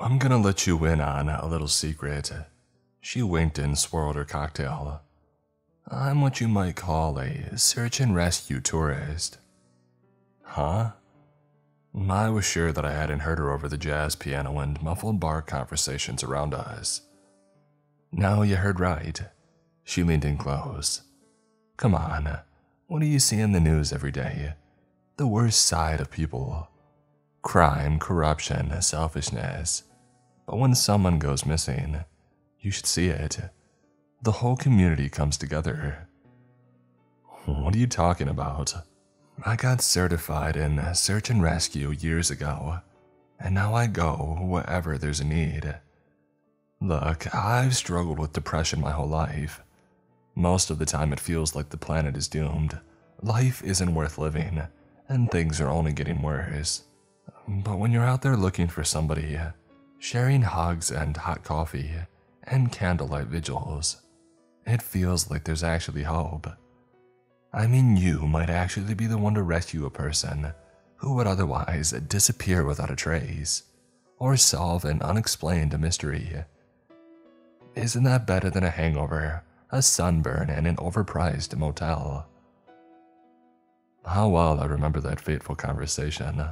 I'm gonna let you in on a little secret. She winked and swirled her cocktail. I'm what you might call a search and rescue tourist. Huh? I was sure that I hadn't heard her over the jazz piano and muffled bar conversations around us. No, you heard right. She leaned in close. Come on, what do you see in the news every day? The worst side of people crime, corruption, selfishness. But when someone goes missing, you should see it. The whole community comes together. What are you talking about? I got certified in search and rescue years ago, and now I go wherever there's a need. Look, I've struggled with depression my whole life. Most of the time, it feels like the planet is doomed. Life isn't worth living, and things are only getting worse. But when you're out there looking for somebody, sharing hugs and hot coffee, and candlelight vigils, it feels like there's actually hope. I mean, you might actually be the one to rescue a person who would otherwise disappear without a trace, or solve an unexplained mystery. Isn't that better than a hangover, a sunburn, and an overpriced motel? How well I remember that fateful conversation.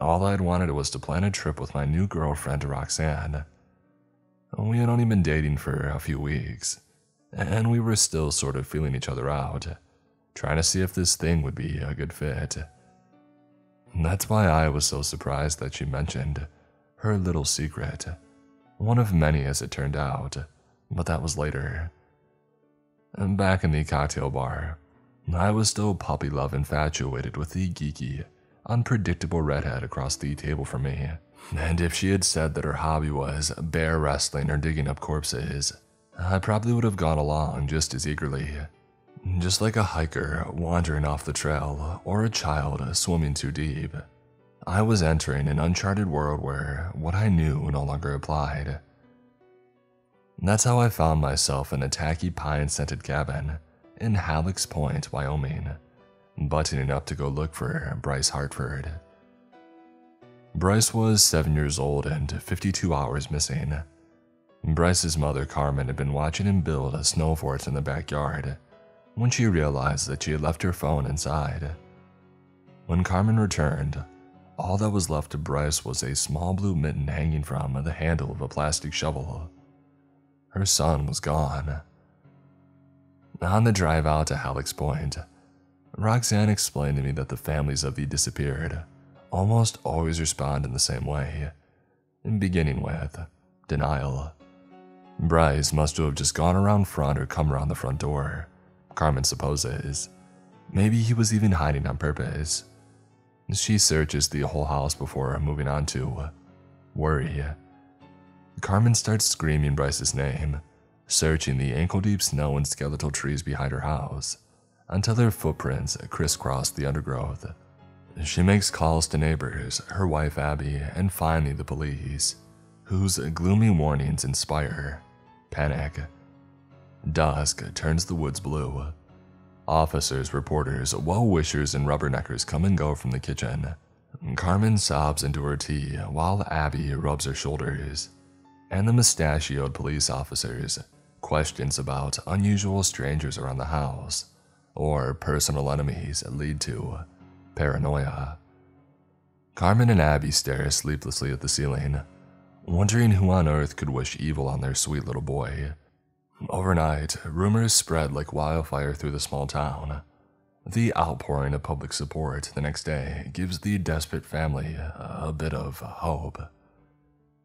All I'd wanted was to plan a trip with my new girlfriend, Roxanne. We had only been dating for a few weeks, and we were still sort of feeling each other out, trying to see if this thing would be a good fit. That's why I was so surprised that she mentioned her little secret. One of many, as it turned out, but that was later. Back in the cocktail bar, I was still puppy love infatuated with the geeky, unpredictable redhead across the table from me. And if she had said that her hobby was bear wrestling or digging up corpses, I probably would have gone along just as eagerly. Just like a hiker wandering off the trail or a child swimming too deep. I was entering an uncharted world where what I knew no longer applied. That's how I found myself in a tacky pine scented cabin in Halleck's Point, Wyoming, buttoning up to go look for Bryce Hartford. Bryce was 7 years old and 52 hours missing. Bryce's mother, Carmen, had been watching him build a snow fort in the backyard when she realized that she had left her phone inside. When Carmen returned, all that was left of Bryce was a small blue mitten hanging from the handle of a plastic shovel. Her son was gone. On the drive out to Halleck's Point, Roxanne explained to me that the families of the disappeared almost always respond in the same way, beginning with denial. Bryce must have just gone around front or come around the front door, Carmen supposes. Maybe he was even hiding on purpose. She searches the whole house before moving on to worry. Carmen starts screaming Bryce's name, searching the ankle deep snow and skeletal trees behind her house until their footprints crisscross the undergrowth. She makes calls to neighbors, her wife Abby, and finally the police, whose gloomy warnings inspire her panic. Dusk turns the woods blue. Officers, reporters, well wishers, and rubberneckers come and go from the kitchen. Carmen sobs into her tea while Abby rubs her shoulders. And the mustachioed police officers questions about unusual strangers around the house or personal enemies that lead to paranoia. Carmen and Abby stare sleeplessly at the ceiling, wondering who on earth could wish evil on their sweet little boy. Overnight, rumors spread like wildfire through the small town. The outpouring of public support the next day gives the desperate family a bit of hope.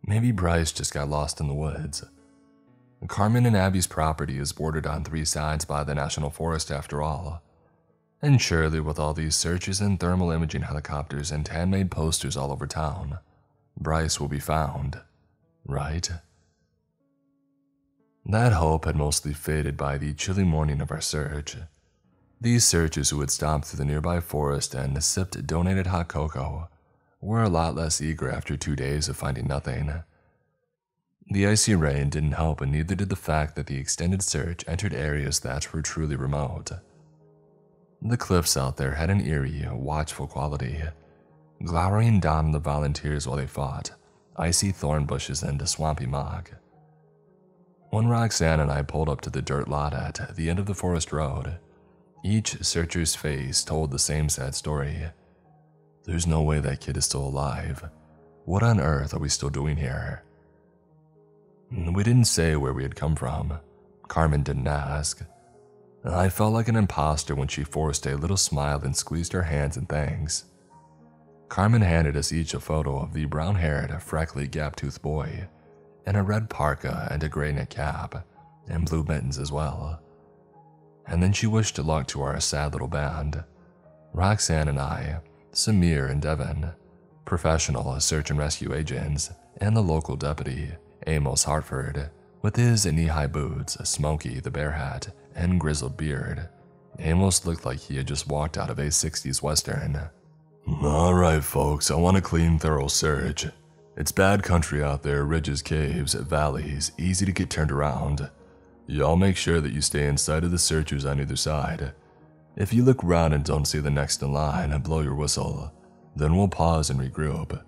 Maybe Bryce just got lost in the woods. Carmen and Abby's property is bordered on three sides by the National Forest after all. And surely, with all these searches and thermal imaging helicopters and handmade posters all over town, Bryce will be found, right? That hope had mostly faded by the chilly morning of our search. These searchers who had stopped through the nearby forest and sipped donated hot cocoa were a lot less eager after two days of finding nothing. The icy rain didn't help, and neither did the fact that the extended search entered areas that were truly remote. The cliffs out there had an eerie, watchful quality, glowering down on the volunteers while they fought icy thorn bushes, and a swampy mock. When Roxanne and I pulled up to the dirt lot at the end of the forest road, each searcher's face told the same sad story. There's no way that kid is still alive. What on earth are we still doing here? Mm, we didn't say where we had come from. Carmen didn't ask. I felt like an impostor when she forced a little smile and squeezed her hands in thanks. Carmen handed us each a photo of the brown haired, freckly, gap toothed boy in a red parka and a gray knit cap, and blue mittens as well. And then she wished luck to our sad little band Roxanne and I, Samir and Evan, professional search and rescue agents, and the local deputy, Amos Hartford, with his knee high boots, Smokey the bear hat, and grizzled beard. Amos looked like he had just walked out of a 60s Western. Alright, folks, I want a clean, thorough search. It's bad country out there, ridges, caves, valleys, easy to get turned around. Y'all make sure that you stay in sight of the searchers on either side. If you look round and don't see the next in line, blow your whistle. Then we'll pause and regroup.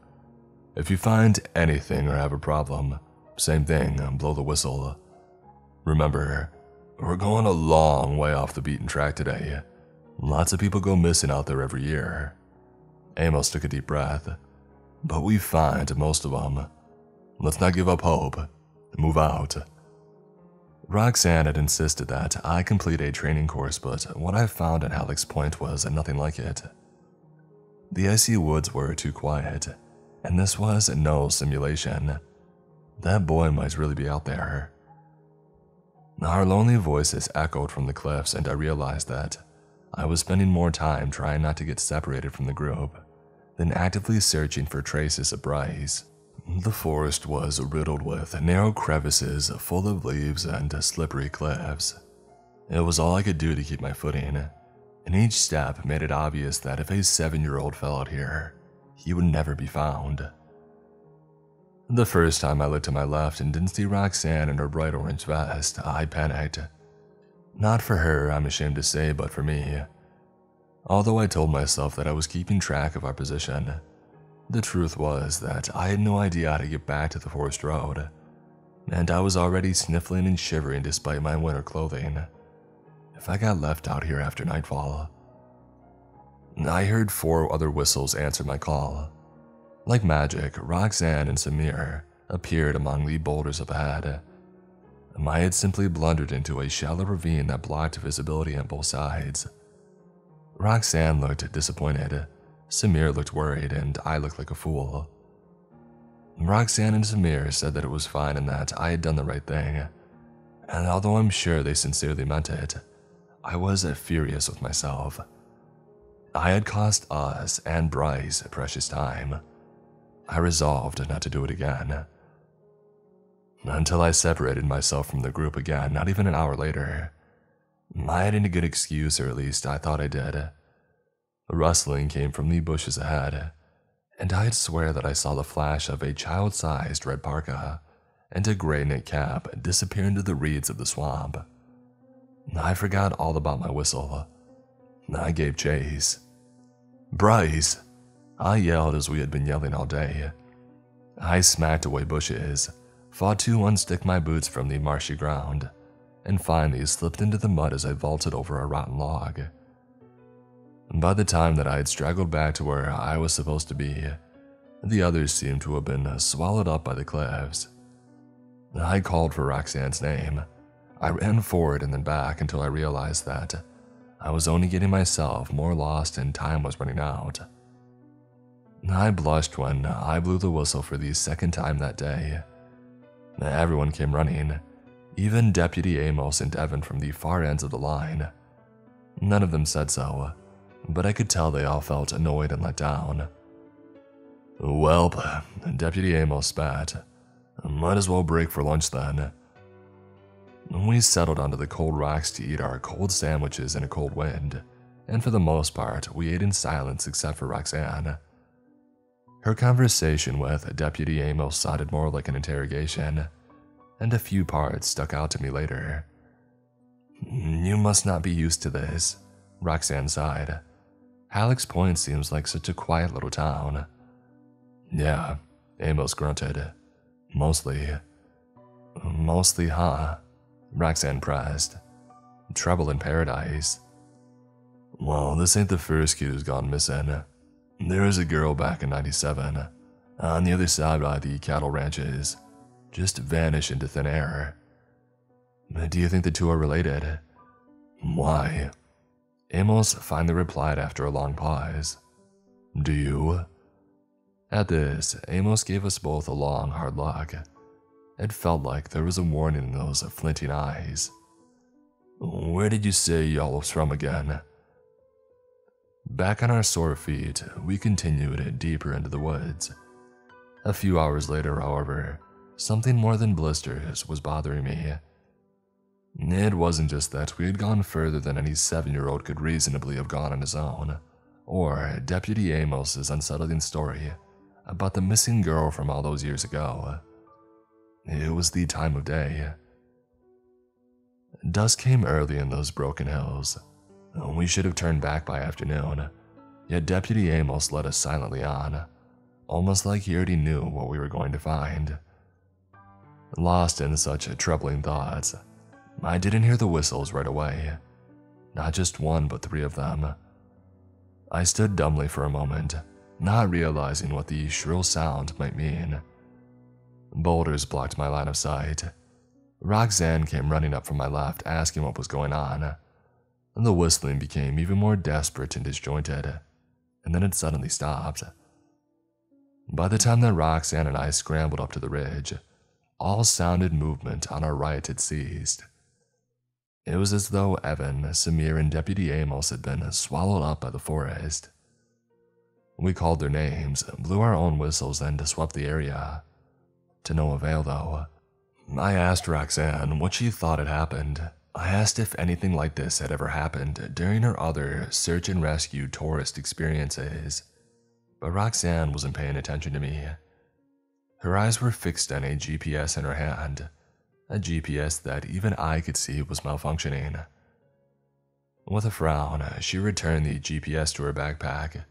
If you find anything or have a problem, same thing, um, blow the whistle. Uh, remember, we're going a long way off the beaten track today. Lots of people go missing out there every year. Amos took a deep breath but we find most of them. Let's not give up hope. Move out. Roxanne had insisted that I complete a training course, but what I found at Halleck's Point was nothing like it. The icy woods were too quiet, and this was no simulation. That boy might really be out there. Our lonely voices echoed from the cliffs, and I realized that I was spending more time trying not to get separated from the group than actively searching for traces of Bryce. The forest was riddled with narrow crevices full of leaves and slippery cliffs. It was all I could do to keep my footing, and each step made it obvious that if a seven year old fell out here, he would never be found. The first time I looked to my left and didn't see Roxanne in her bright orange vest, I panicked. Not for her, I'm ashamed to say, but for me. Although I told myself that I was keeping track of our position, the truth was that I had no idea how to get back to the forest road, and I was already sniffling and shivering despite my winter clothing. If I got left out here after nightfall, I heard four other whistles answer my call. Like magic, Roxanne and Samir appeared among the boulders ahead. I had simply blundered into a shallow ravine that blocked visibility on both sides. Roxanne looked disappointed, Samir looked worried, and I looked like a fool. Roxanne and Samir said that it was fine and that I had done the right thing, and although I'm sure they sincerely meant it, I was furious with myself. I had cost us and Bryce a precious time. I resolved not to do it again. Until I separated myself from the group again, not even an hour later. I had a good excuse, or at least I thought I did. A rustling came from the bushes ahead, and I'd swear that I saw the flash of a child sized red parka and a gray knit cap disappear into the reeds of the swamp. I forgot all about my whistle. I gave chase. Bryce! I yelled as we had been yelling all day. I smacked away bushes, fought to unstick my boots from the marshy ground, and finally slipped into the mud as I vaulted over a rotten log. By the time that I had straggled back to where I was supposed to be, the others seemed to have been swallowed up by the cliffs. I called for Roxanne's name. I ran forward and then back until I realized that I was only getting myself more lost and time was running out. I blushed when I blew the whistle for the second time that day. Everyone came running, even Deputy Amos and Evan from the far ends of the line. None of them said so, but I could tell they all felt annoyed and let down. Welp, Deputy Amos spat. Might as well break for lunch then. We settled onto the cold rocks to eat our cold sandwiches in a cold wind, and for the most part, we ate in silence except for Roxanne. Her conversation with Deputy Amos sounded more like an interrogation and a few parts stuck out to me later. You must not be used to this, Roxanne sighed. Halleck's Point seems like such a quiet little town. Yeah, Amos grunted. Mostly. Mostly, huh? Roxanne pressed. Trouble in paradise. Well, this ain't the first kid who's gone missing. There was a girl back in 97, uh, on the other side by the cattle ranches, just vanish into thin air. Do you think the two are related? Why? Amos finally replied after a long pause. Do you? At this, Amos gave us both a long, hard look. It felt like there was a warning in those flinting eyes. Where did you say y'all was from again? Back on our sore feet, we continued deeper into the woods. A few hours later, however, something more than blisters was bothering me. It wasn't just that we had gone further than any seven year old could reasonably have gone on his own, or Deputy Amos's unsettling story about the missing girl from all those years ago. It was the time of day. Dusk came early in those broken hills. We should have turned back by afternoon, yet Deputy Amos led us silently on, almost like he already knew what we were going to find. Lost in such troubling thoughts, I didn't hear the whistles right away. Not just one, but three of them. I stood dumbly for a moment, not realizing what the shrill sound might mean. Boulders blocked my line of sight. Roxanne came running up from my left, asking what was going on. The whistling became even more desperate and disjointed, and then it suddenly stopped. By the time that Roxanne and I scrambled up to the ridge, all sounded movement on our right had ceased. It was as though Evan, Samir, and Deputy Amos had been swallowed up by the forest. We called their names, blew our own whistles, and swept the area. To no avail, though. I asked Roxanne what she thought had happened. I asked if anything like this had ever happened during her other search and rescue tourist experiences. But Roxanne wasn't paying attention to me. Her eyes were fixed on a GPS in her hand, a GPS that even I could see was malfunctioning. With a frown, she returned the GPS to her backpack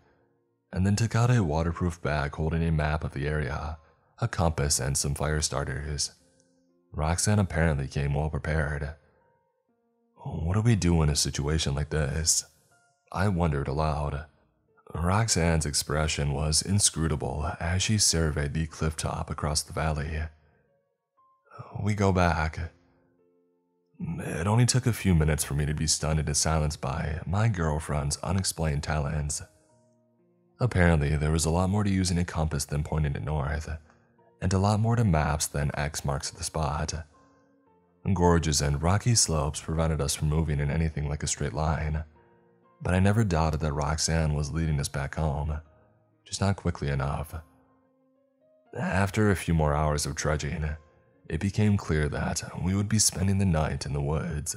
and then took out a waterproof bag holding a map of the area, a compass, and some fire starters. Roxanne apparently came well prepared. What do we do in a situation like this? I wondered aloud. Roxanne's expression was inscrutable as she surveyed the cliff top across the valley. We go back. It only took a few minutes for me to be stunned into silence by my girlfriend's unexplained talents. Apparently, there was a lot more to using a compass than pointing it north, and a lot more to maps than X marks the spot. Gorges and rocky slopes prevented us from moving in anything like a straight line, but I never doubted that Roxanne was leading us back home, just not quickly enough. After a few more hours of trudging, it became clear that we would be spending the night in the woods.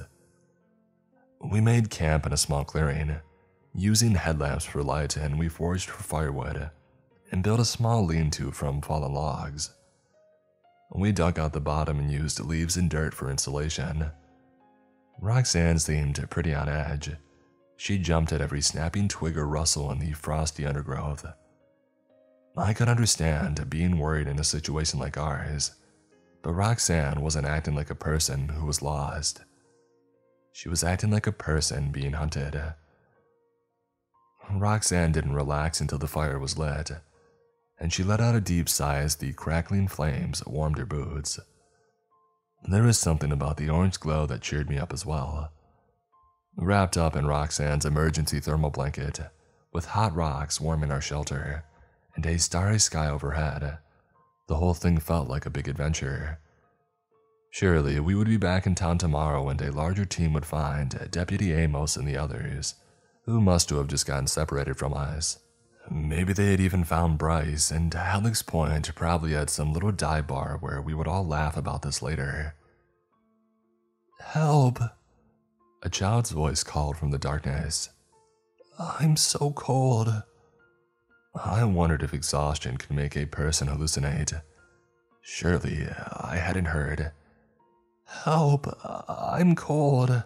We made camp in a small clearing Using headlamps for light, and we foraged for firewood and built a small lean to from fallen logs. We dug out the bottom and used leaves and dirt for insulation. Roxanne seemed pretty on edge. She jumped at every snapping twig or rustle in the frosty undergrowth. I could understand being worried in a situation like ours, but Roxanne wasn't acting like a person who was lost. She was acting like a person being hunted. Roxanne didn't relax until the fire was lit, and she let out a deep sigh as the crackling flames warmed her boots. There was something about the orange glow that cheered me up as well. Wrapped up in Roxanne's emergency thermal blanket, with hot rocks warming our shelter, and a starry sky overhead, the whole thing felt like a big adventure. Surely we would be back in town tomorrow and a larger team would find Deputy Amos and the others who must have just gotten separated from us. Maybe they had even found Bryce, and Halleck's Point probably had some little dive bar where we would all laugh about this later. Help! A child's voice called from the darkness. I'm so cold. I wondered if exhaustion could make a person hallucinate. Surely I hadn't heard. Help! I'm cold.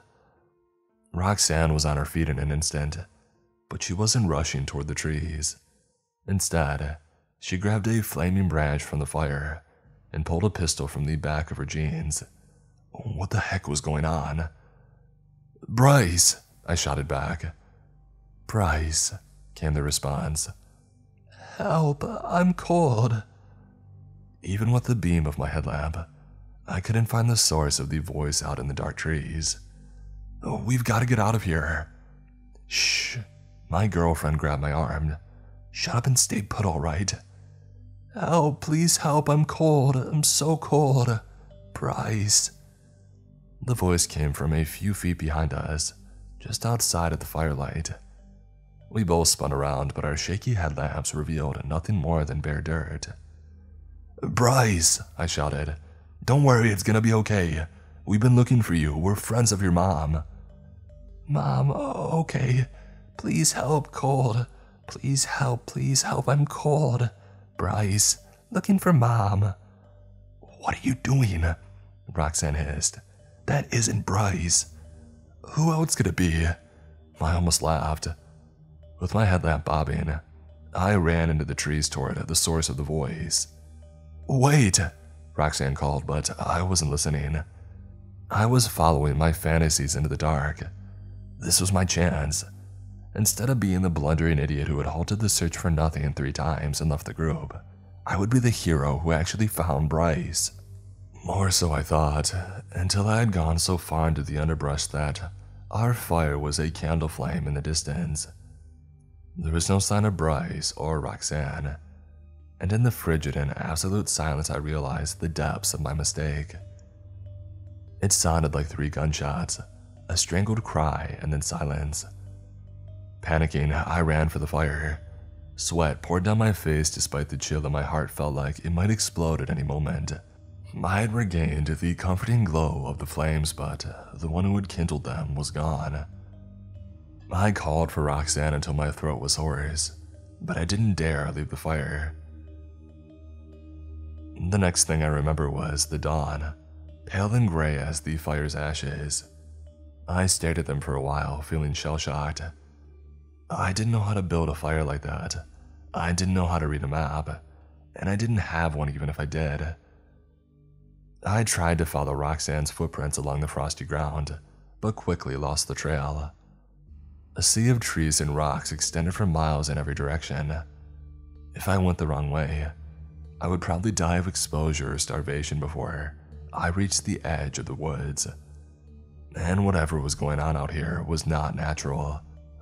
Roxanne was on her feet in an instant, but she wasn't rushing toward the trees. Instead, She grabbed a flaming branch from the fire and pulled a pistol from the back of her jeans. What the heck was going on? Bryce, I shouted back. Bryce, came the response. Help, I'm cold. Even with the beam of my headlamp, I couldn't find the source of the voice out in the dark trees. Oh, we've got to get out of here. Shh. My girlfriend grabbed my arm. Shut up and stay put, all right. Oh, please help. I'm cold. I'm so cold. Bryce. The voice came from a few feet behind us, just outside of the firelight. We both spun around, but our shaky headlamps revealed nothing more than bare dirt. Bryce, I shouted. Don't worry, it's gonna be okay. We've been looking for you. We're friends of your mom. Mom, okay. Please help, cold. Please help, please help, I'm cold. Bryce, looking for mom. What are you doing? Roxanne hissed. That isn't Bryce. Who else could it be? I almost laughed. With my headlamp bobbing, I ran into the trees toward the source of the voice. Wait, Roxanne called, but I wasn't listening. I was following my fantasies into the dark. This was my chance. Instead of being the blundering idiot who had halted the search for nothing three times and left the group, I would be the hero who actually found Bryce. More so, I thought, until I had gone so far into the underbrush that our fire was a candle flame in the distance. There was no sign of Bryce or Roxanne, and in the frigid and absolute silence, I realized the depths of my mistake. It sounded like three gunshots, a strangled cry, and then silence. Panicking, I ran for the fire. Sweat poured down my face despite the chill in my heart felt like it might explode at any moment. I had regained the comforting glow of the flames, but the one who had kindled them was gone. I called for Roxanne until my throat was hoarse, but I didn't dare leave the fire. The next thing I remember was the dawn, pale and gray as the fire's ashes. I stared at them for a while, feeling shell shocked. I didn't know how to build a fire like that. I didn't know how to read a map, and I didn't have one even if I did. I tried to follow Roxanne's footprints along the frosty ground, but quickly lost the trail. A sea of trees and rocks extended for miles in every direction. If I went the wrong way, I would probably die of exposure or starvation before I reached the edge of the woods. And whatever was going on out here was not natural.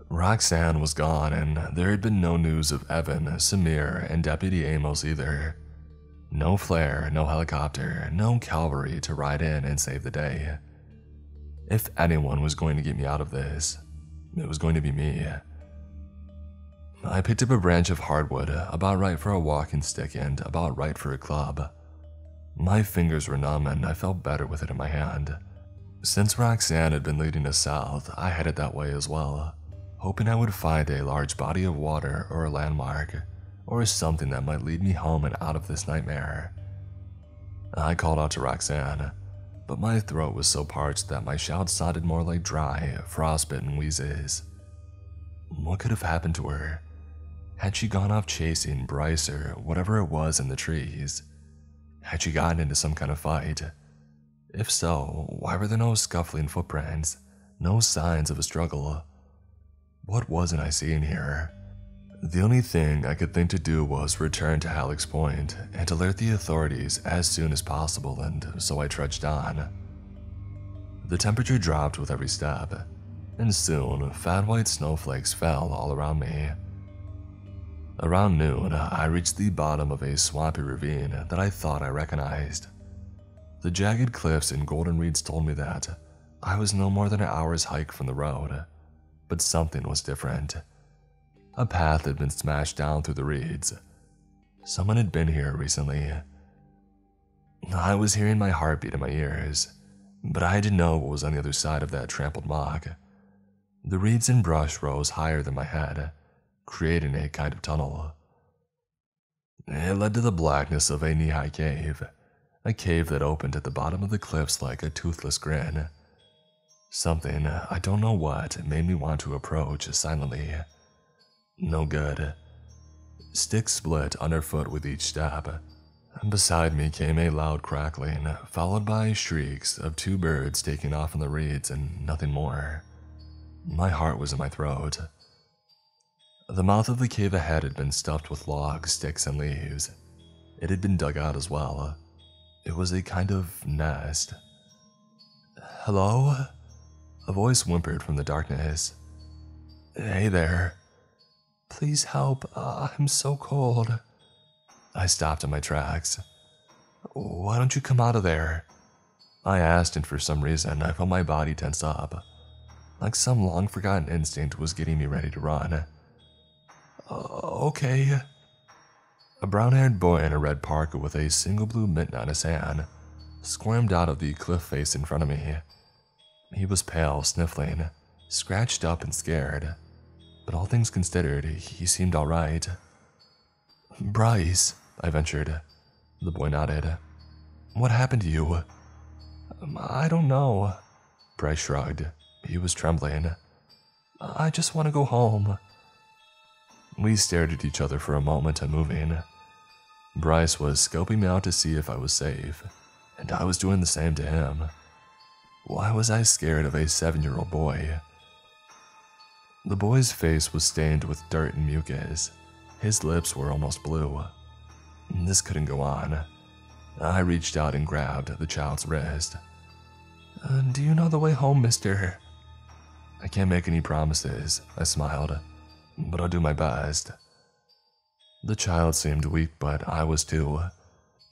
Roxanne was gone, and there had been no news of Evan, Samir, and Deputy Amos either. No flare, no helicopter, no cavalry to ride in and save the day. If anyone was going to get me out of this, it was going to be me. I picked up a branch of hardwood, about right for a walking stick and about right for a club. My fingers were numb and I felt better with it in my hand. Since Roxanne had been leading us south, I headed that way as well, hoping I would find a large body of water or a landmark, or something that might lead me home and out of this nightmare. I called out to Roxanne, but my throat was so parched that my shouts sounded more like dry, frostbitten wheezes. What could have happened to her? Had she gone off chasing Bryce or whatever it was in the trees? Had she gotten into some kind of fight? If so, why were there no scuffling footprints, no signs of a struggle? What wasn't I seeing here? The only thing I could think to do was return to Halleck's Point and alert the authorities as soon as possible, and so I trudged on. The temperature dropped with every step, and soon fat white snowflakes fell all around me. Around noon, I reached the bottom of a swampy ravine that I thought I recognized. The jagged cliffs and golden reeds told me that I was no more than an hour's hike from the road, but something was different. A path had been smashed down through the reeds. Someone had been here recently. I was hearing my heartbeat in my ears, but I didn't know what was on the other side of that trampled mock. The reeds and brush rose higher than my head, creating a kind of tunnel. It led to the blackness of a knee high cave, a cave that opened at the bottom of the cliffs like a toothless grin. Something, uh, I don't know what, made me want to approach silently. No good. Sticks split underfoot with each step. And beside me came a loud crackling, followed by shrieks of two birds taking off in the reeds and nothing more. My heart was in my throat. The mouth of the cave ahead had been stuffed with logs, sticks, and leaves. It had been dug out as well. It was a kind of nest. Hello? A voice whimpered from the darkness. Hey there. Please help. Uh, I'm so cold. I stopped in my tracks. Why don't you come out of there? I asked, and for some reason, I felt my body tense up. Like some long forgotten instinct was getting me ready to run. Uh, okay. A brown haired boy in a red parka with a single blue mitten on his hand squirmed out of the cliff face in front of me. He was pale, sniffling, scratched up, and scared but all things considered, he seemed alright. Bryce, I ventured. The boy nodded. What happened to you? Um, I don't know. Bryce shrugged. He was trembling. I just want to go home. We stared at each other for a moment, unmoving. Bryce was scoping me out to see if I was safe, and I was doing the same to him. Why was I scared of a seven year old boy? The boy's face was stained with dirt and mucus. His lips were almost blue. This couldn't go on. I reached out and grabbed the child's wrist. Uh, do you know the way home, mister? I can't make any promises, I smiled, but I'll do my best. The child seemed weak, but I was too.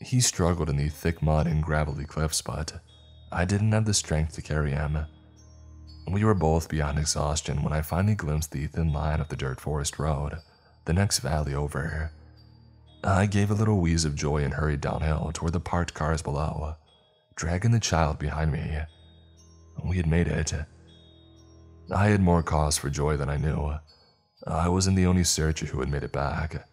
He struggled in the thick mud and gravelly cliffs, but I didn't have the strength to carry him. We were both beyond exhaustion when I finally glimpsed the thin line of the dirt forest road, the next valley over. I gave a little wheeze of joy and hurried downhill toward the parked cars below, dragging the child behind me. We had made it. I had more cause for joy than I knew. I wasn't the only searcher who had made it back.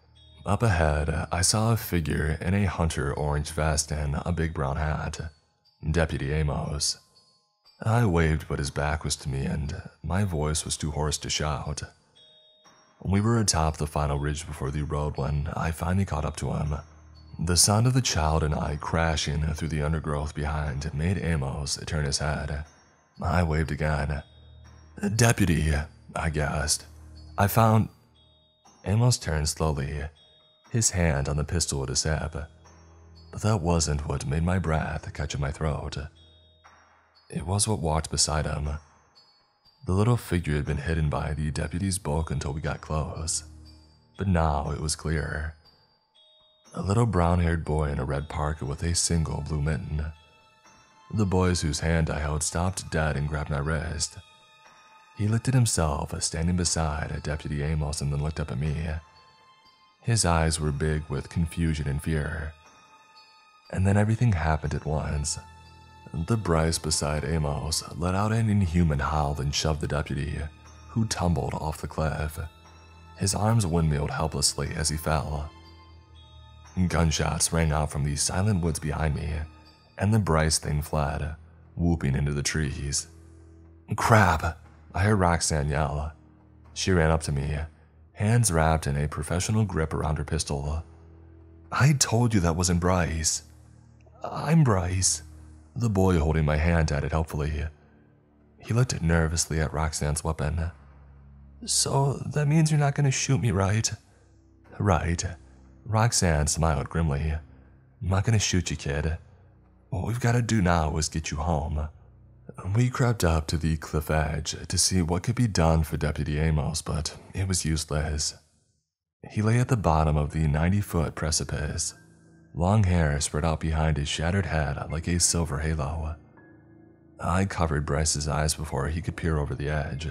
Up ahead, I saw a figure in a hunter orange vest and a big brown hat. Deputy Amos. I waved, but his back was to me, and my voice was too hoarse to shout. We were atop the final ridge before the road when I finally caught up to him. The sound of the child and I crashing through the undergrowth behind made Amos turn his head. I waved again. Deputy, I gasped. I found. Amos turned slowly, his hand on the pistol at his hip. But that wasn't what made my breath catch in my throat. It was what walked beside him. The little figure had been hidden by the deputy's bulk until we got close, but now it was clear. A little brown haired boy in a red parka with a single blue mitten. The boys whose hand I held stopped dead and grabbed my wrist. He looked at himself, standing beside a Deputy Amos, and then looked up at me. His eyes were big with confusion and fear. And then everything happened at once. The Bryce beside Amos let out an inhuman howl and shoved the deputy, who tumbled off the cliff. His arms windmilled helplessly as he fell. Gunshots rang out from the silent woods behind me, and the Bryce thing fled, whooping into the trees. Crap! I heard Roxanne yell. She ran up to me, hands wrapped in a professional grip around her pistol. I told you that wasn't Bryce. I'm Bryce. The boy holding my hand added helpfully. He looked nervously at Roxanne's weapon. So that means you're not going to shoot me, right? Right. Roxanne smiled grimly. I'm not going to shoot you, kid. What we've got to do now is get you home. We crept up to the cliff edge to see what could be done for Deputy Amos, but it was useless. He lay at the bottom of the 90 foot precipice, Long hair spread out behind his shattered head like a silver halo. I covered Bryce's eyes before he could peer over the edge.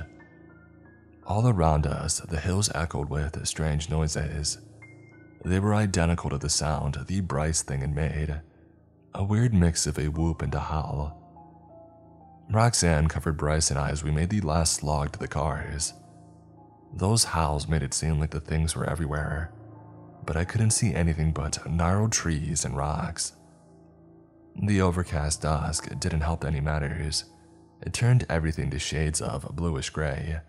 All around us, the hills echoed with strange noises. They were identical to the sound the Bryce thing had made a weird mix of a whoop and a howl. Roxanne covered Bryce and I as we made the last slog to the cars. Those howls made it seem like the things were everywhere but I couldn't see anything but gnarled trees and rocks. The overcast dusk didn't help any matters. It turned everything to shades of bluish gray,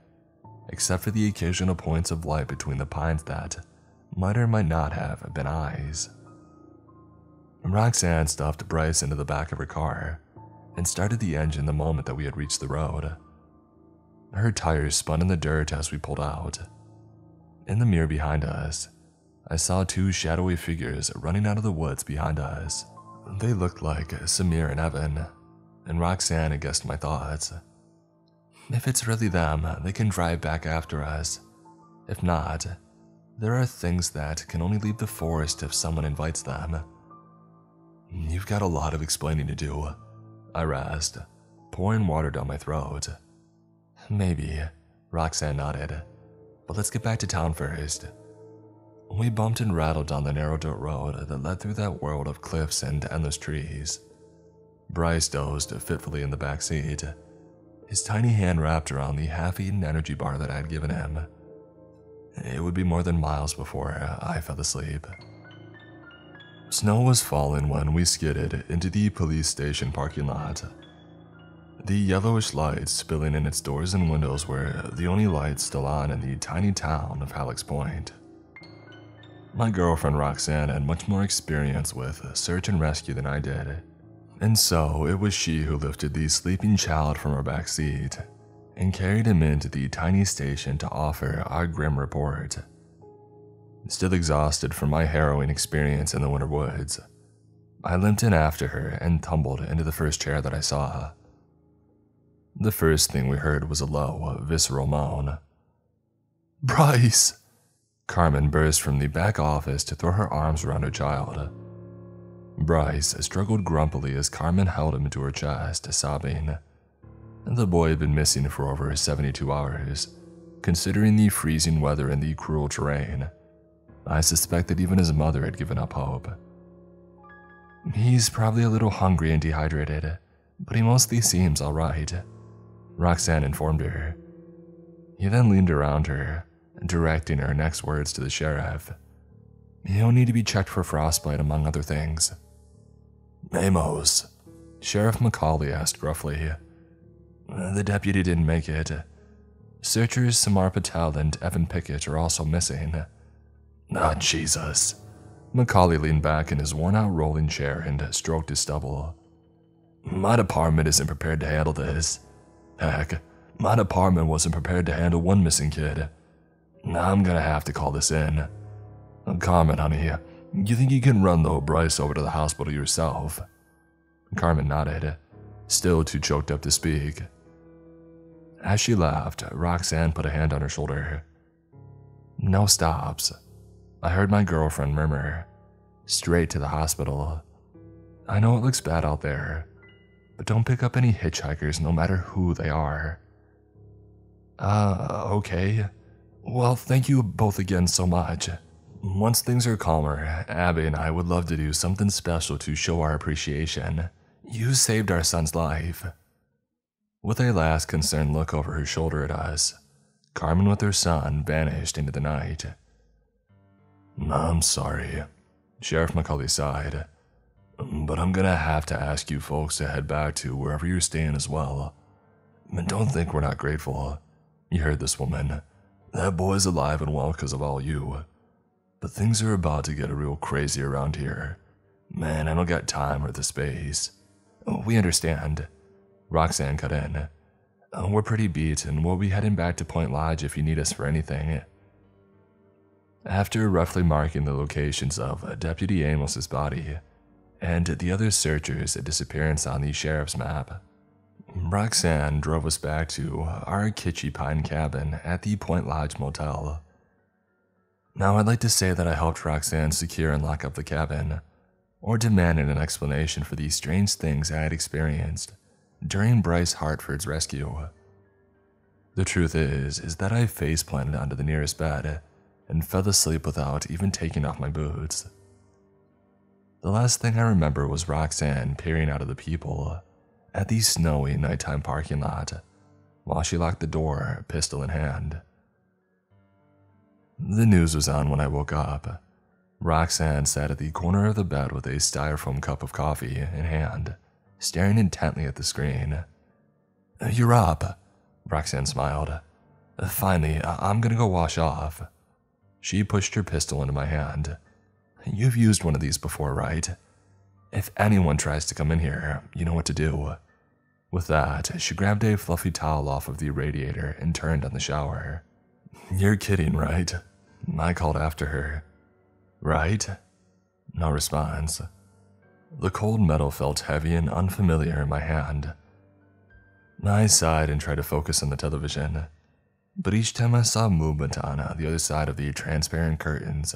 except for the occasional points of light between the pines that might or might not have been eyes. Roxanne stuffed Bryce into the back of her car and started the engine the moment that we had reached the road. Her tires spun in the dirt as we pulled out. In the mirror behind us, I saw two shadowy figures running out of the woods behind us. They looked like Samir and Evan, and Roxanne guessed my thoughts. If it's really them, they can drive back after us. If not, there are things that can only leave the forest if someone invites them. You've got a lot of explaining to do, I rasped, pouring water down my throat. Maybe, Roxanne nodded, but let's get back to town first. We bumped and rattled down the narrow dirt road that led through that world of cliffs and endless trees. Bryce dozed fitfully in the back seat, his tiny hand wrapped around the half-eaten energy bar that I had given him. It would be more than miles before I fell asleep. Snow was falling when we skidded into the police station parking lot. The yellowish lights spilling in its doors and windows were the only lights still on in the tiny town of Halleck's Point. My girlfriend Roxanne had much more experience with search and rescue than I did, and so it was she who lifted the sleeping child from her back seat and carried him into the tiny station to offer our grim report. Still exhausted from my harrowing experience in the winter woods, I limped in after her and tumbled into the first chair that I saw. The first thing we heard was a low, visceral moan. Bryce! Carmen burst from the back office to throw her arms around her child. Bryce struggled grumpily as Carmen held him to her chest, sobbing. The boy had been missing for over 72 hours, considering the freezing weather and the cruel terrain. I suspect that even his mother had given up hope. He's probably a little hungry and dehydrated, but he mostly seems alright, Roxanne informed her. He then leaned around her, directing her next words to the sheriff. He'll need to be checked for frostbite, among other things. Amos, Sheriff McCauley asked gruffly. The deputy didn't make it. Searchers Samir Patel and Evan Pickett are also missing. Ah, Jesus. McCauley leaned back in his worn out rolling chair and stroked his stubble. My department isn't prepared to handle this. Heck, my department wasn't prepared to handle one missing kid. I'm gonna have to call this in. Carmen, honey, you think you can run the whole Bryce over to the hospital yourself? Carmen nodded, still too choked up to speak. As she laughed, Roxanne put a hand on her shoulder. No stops. I heard my girlfriend murmur, straight to the hospital. I know it looks bad out there, but don't pick up any hitchhikers no matter who they are. Uh, okay. Well, thank you both again so much. Once things are calmer, Abby and I would love to do something special to show our appreciation. You saved our son's life. With a last concerned look over her shoulder at us, Carmen with her son vanished into the night. I'm sorry, Sheriff McCauley sighed, but I'm gonna have to ask you folks to head back to wherever you're staying as well. And don't think we're not grateful. You heard this woman. That boy's alive and well because of all you. But things are about to get a real crazy around here. Man, I don't got time or the space. Oh, we understand. Roxanne cut in. Uh, we're pretty beat and we'll be heading back to Point Lodge if you need us for anything. After roughly marking the locations of uh, Deputy Amos's body and the other searchers' disappearance on the sheriff's map, Roxanne drove us back to our kitschy pine cabin at the Point Lodge Motel. Now, I'd like to say that I helped Roxanne secure and lock up the cabin, or demanded an explanation for these strange things I had experienced during Bryce Hartford's rescue. The truth is, is that I face planted onto the nearest bed and fell asleep without even taking off my boots. The last thing I remember was Roxanne peering out of the people at the snowy nighttime parking lot while she locked the door, pistol in hand. The news was on when I woke up. Roxanne sat at the corner of the bed with a styrofoam cup of coffee in hand, staring intently at the screen. You're up, Roxanne smiled. Finally, I'm gonna go wash off. She pushed her pistol into my hand. You've used one of these before, right? If anyone tries to come in here, you know what to do. With that, she grabbed a fluffy towel off of the radiator and turned on the shower. You're kidding, right? I called after her. Right? No response. The cold metal felt heavy and unfamiliar in my hand. I sighed and tried to focus on the television, but each time I saw movement on uh, the other side of the transparent curtains,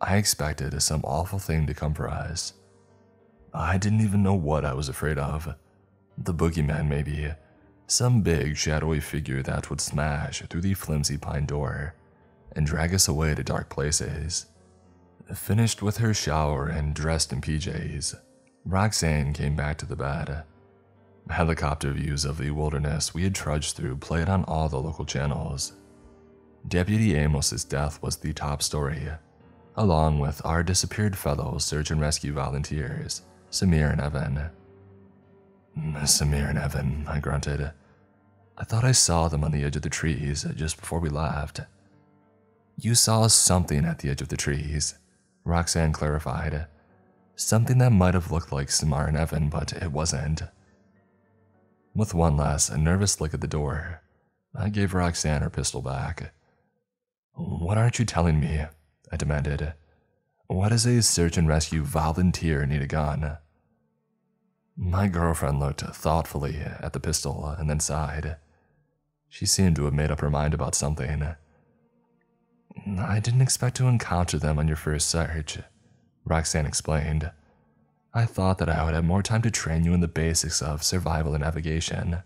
I expected some awful thing to come for us. I didn't even know what I was afraid of. The boogeyman, maybe. Some big, shadowy figure that would smash through the flimsy pine door and drag us away to dark places. Finished with her shower and dressed in PJs, Roxanne came back to the bed. Helicopter views of the wilderness we had trudged through played on all the local channels. Deputy Amos's death was the top story, along with our disappeared fellow search and rescue volunteers, Samir and Evan. Samir and Evan, I grunted. I thought I saw them on the edge of the trees just before we left. You saw something at the edge of the trees, Roxanne clarified. Something that might have looked like Samir and Evan, but it wasn't. With one last nervous look at the door, I gave Roxanne her pistol back. What aren't you telling me? I demanded. Why does a search and rescue volunteer need a gun? My girlfriend looked thoughtfully at the pistol and then sighed. She seemed to have made up her mind about something. I didn't expect to encounter them on your first search, Roxanne explained. I thought that I would have more time to train you in the basics of survival and navigation,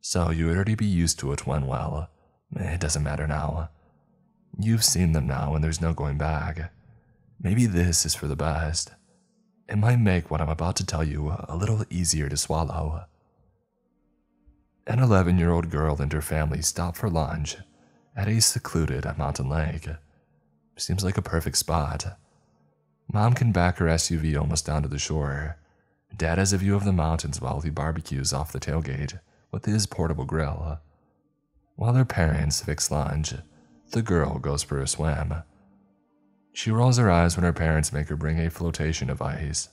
so you would already be used to it when, well, it doesn't matter now. You've seen them now and there's no going back. Maybe this is for the best. It might make what I'm about to tell you a little easier to swallow. An 11 year old girl and her family stopped for lunch at a secluded mountain lake. Seems like a perfect spot. Mom can back her SUV almost down to the shore. Dad has a view of the mountains while he barbecues off the tailgate with his portable grill. While her parents fix lunch, the girl goes for a swim. She rolls her eyes when her parents make her bring a flotation device.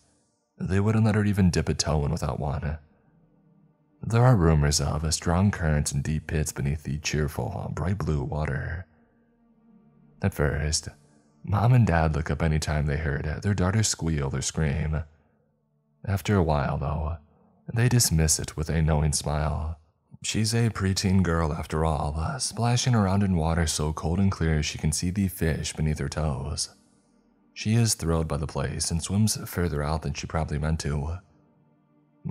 They wouldn't let her even dip a toe in without one. There are rumors of a strong currents and deep pits beneath the cheerful, bright blue water. At first, mom and dad look up any time they heard their daughter squeal or scream. After a while, though, they dismiss it with a knowing smile. She's a preteen girl after all, uh, splashing around in water so cold and clear she can see the fish beneath her toes. She is thrilled by the place and swims further out than she probably meant to.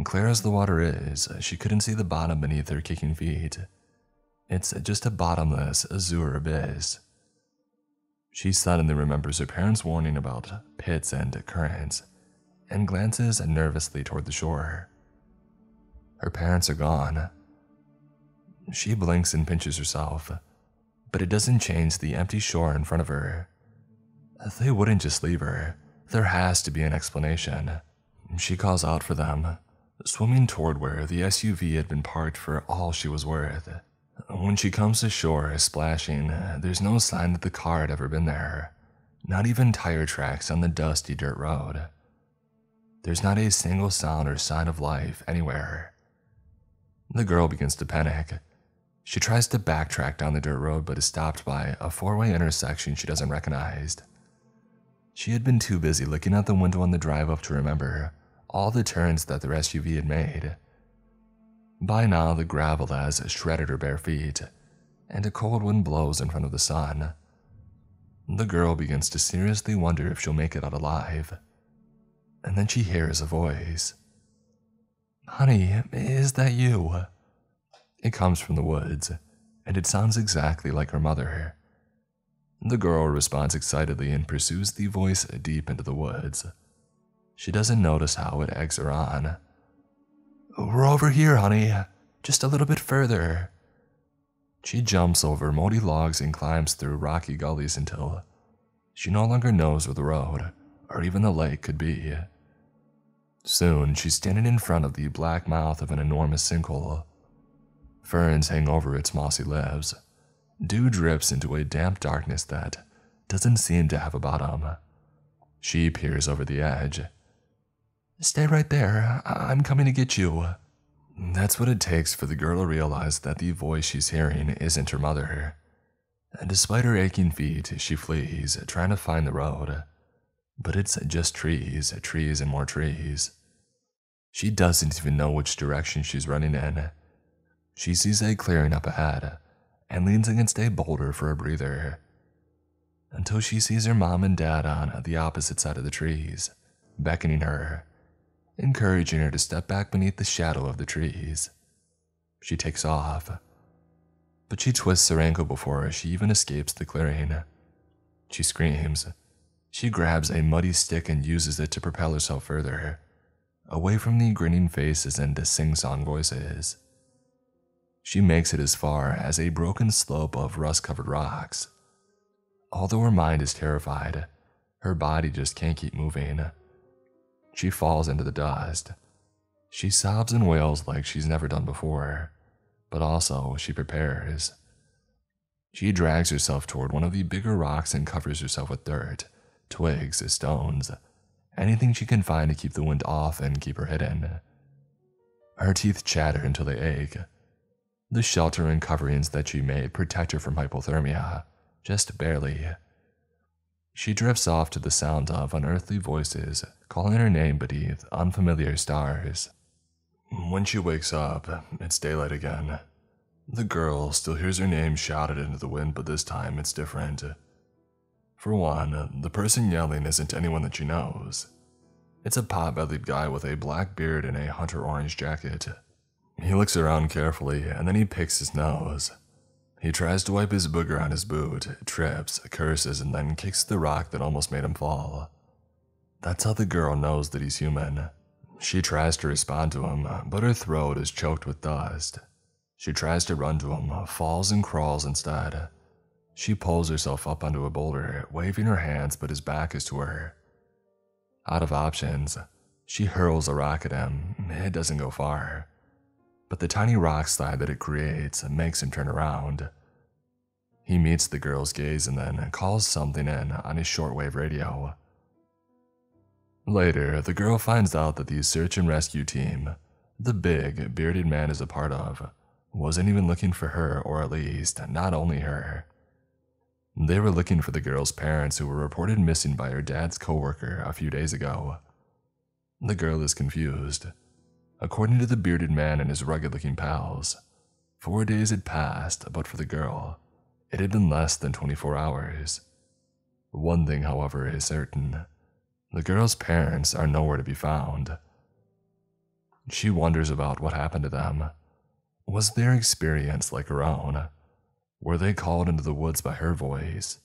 Clear as the water is, she couldn't see the bottom beneath her kicking feet. It's just a bottomless azure abyss. She suddenly remembers her parents' warning about pits and currents and glances nervously toward the shore. Her parents are gone, she blinks and pinches herself, but it doesn't change the empty shore in front of her. They wouldn't just leave her. There has to be an explanation. She calls out for them, swimming toward where the SUV had been parked for all she was worth. When she comes to shore, splashing, there's no sign that the car had ever been there. Not even tire tracks on the dusty dirt road. There's not a single sound or sign of life anywhere. The girl begins to panic. She tries to backtrack down the dirt road but is stopped by a four way intersection she doesn't recognize. She had been too busy looking out the window on the drive up to remember all the turns that their SUV had made. By now, the gravel has shredded her bare feet, and a cold wind blows in front of the sun. The girl begins to seriously wonder if she'll make it out alive. And then she hears a voice Honey, is that you? It comes from the woods, and it sounds exactly like her mother. The girl responds excitedly and pursues the voice deep into the woods. She doesn't notice how it eggs her on. We're over here, honey. Just a little bit further. She jumps over moldy logs and climbs through rocky gullies until she no longer knows where the road or even the lake could be. Soon, she's standing in front of the black mouth of an enormous sinkhole. Ferns hang over its mossy leaves. Dew drips into a damp darkness that doesn't seem to have a bottom. She peers over the edge. Stay right there. I- I'm coming to get you. That's what it takes for the girl to realize that the voice she's hearing isn't her mother. And despite her aching feet, she flees, trying to find the road. But it's just trees, trees, and more trees. She doesn't even know which direction she's running in. She sees a clearing up ahead and leans against a boulder for a breather. Until she sees her mom and dad on the opposite side of the trees, beckoning her, encouraging her to step back beneath the shadow of the trees. She takes off, but she twists her ankle before she even escapes the clearing. She screams. She grabs a muddy stick and uses it to propel herself further, away from the grinning faces and the sing song voices. She makes it as far as a broken slope of rust covered rocks. Although her mind is terrified, her body just can't keep moving. She falls into the dust. She sobs and wails like she's never done before, but also she prepares. She drags herself toward one of the bigger rocks and covers herself with dirt, twigs, stones, anything she can find to keep the wind off and keep her hidden. Her teeth chatter until they ache. The shelter and coverings that she made protect her from hypothermia, just barely. She drifts off to the sound of unearthly voices calling her name beneath unfamiliar stars. When she wakes up, it's daylight again. The girl still hears her name shouted into the wind, but this time it's different. For one, the person yelling isn't anyone that she knows. It's a pot-bellied guy with a black beard and a hunter orange jacket. He looks around carefully and then he picks his nose. He tries to wipe his booger on his boot, trips, curses, and then kicks the rock that almost made him fall. That's how the girl knows that he's human. She tries to respond to him, but her throat is choked with dust. She tries to run to him, falls and crawls instead. She pulls herself up onto a boulder, waving her hands, but his back is to her. Out of options, she hurls a rock at him. It doesn't go far but the tiny rock slide that it creates makes him turn around. He meets the girl's gaze and then calls something in on his shortwave radio. Later, the girl finds out that the search and rescue team, the big, bearded man is a part of, wasn't even looking for her, or at least, not only her. They were looking for the girl's parents who were reported missing by her dad's coworker a few days ago. The girl is confused. According to the bearded man and his rugged looking pals, four days had passed, but for the girl, it had been less than 24 hours. One thing, however, is certain the girl's parents are nowhere to be found. She wonders about what happened to them. Was their experience like her own? Were they called into the woods by her voice,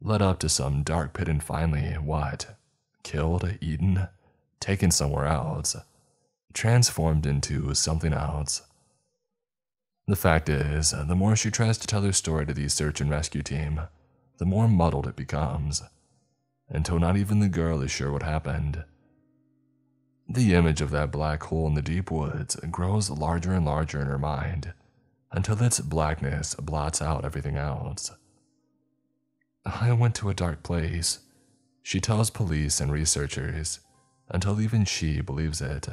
led up to some dark pit and finally, what? Killed, eaten, taken somewhere else? Transformed into something else. The fact is, the more she tries to tell her story to the search and rescue team, the more muddled it becomes, until not even the girl is sure what happened. The image of that black hole in the deep woods grows larger and larger in her mind until its blackness blots out everything else. I went to a dark place, she tells police and researchers, until even she believes it.